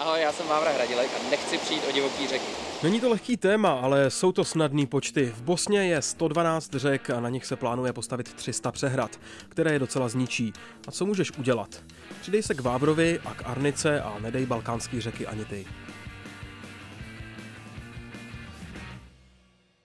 Ahoj, já jsem Vávra Hradilek a nechci přijít o divoký řeky. Není to lehký téma, ale jsou to snadné počty. V Bosně je 112 řek a na nich se plánuje postavit 300 přehrad, které je docela zničí. A co můžeš udělat? Přidej se k Vávrovi a k Arnice a nedej balkánský řeky ani ty.